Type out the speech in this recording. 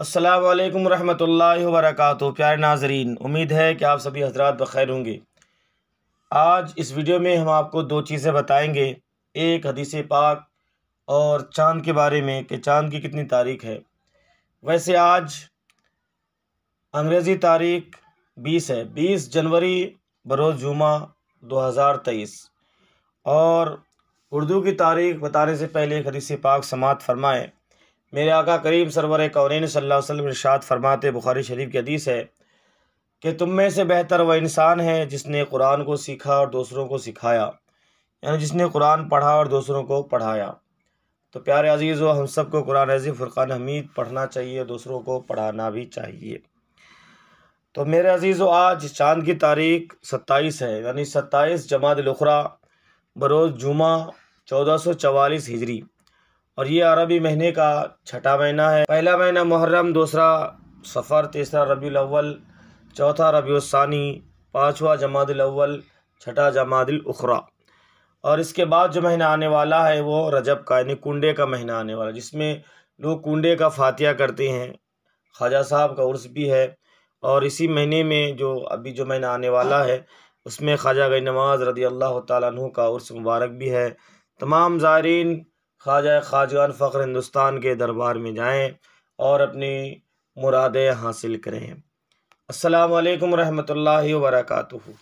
अस्सलाम वालेकुम वरक प्यारे नाजरीन, उम्मीद है कि आप सभी हजरात बखैर होंगे। आज इस वीडियो में हम आपको दो चीज़ें बताएँगे। एक हदीस पाक और चाँद के बारे में कि चाँद की कितनी तारीख है। वैसे आज अंग्रेज़ी तारीख बीस है। बीस जनवरी बरोज़ जुमा दो हज़ार तेईस। और उर्दू की तारीख बताने से पहले एक हदीस पाक समात फरमाएँ। मेरे आका करीम सरवर कौन सल्लल्लाहु इरशाद फरमाते, बुखारी शरीफ की हदीस है कि तुम में से बेहतर वह इंसान है जिसने कुरान को सीखा और दूसरों को सिखाया। यानी जिसने कुरान पढ़ा और दूसरों को पढ़ाया। तो प्यारे अज़ीज़ व हम सबको कुरान अजीब फ़ुरक़ान हमीद पढ़ना चाहिए दूसरों को पढ़ाना भी चाहिए। तो मेरे अज़ीज़ व आज चाँद की तारीख सत्ताईस है, यानी सत्ताईस जमात लखरा बरोज़ जुमा, चौदह सौ चवालीस हिजरी। और ये अरबी महीने का छठा महीना है। पहला महीना मुहर्रम, दूसरा सफ़र, तीसरा रबी अव्वल, चौथा रबी सानी, पाँचवा जमादिल अव्वल, छठा जमादिल उखरा। और इसके बाद जो महीना आने वाला है, वो रजब का, यानी कुंडे का महीना आने वाला जिसमें लोग कुंडे का फातिया करते हैं। ख्वाजा साहब का उर्स भी है और इसी महीने में जो अभी जो महीना आने वाला है, उसमें ख्वाजा गई नमाज़ रदी अल्लाह तु का उर्स मुबारक भी है। तमाम ज़ायरीन ख्वाजा ख्वाजान फ़ख्र हिंदुस्तान के दरबार में जाएँ और अपनी मुरादें हासिल करें। असलकम वरहमल रहमतुल्लाहि व बरकातुहू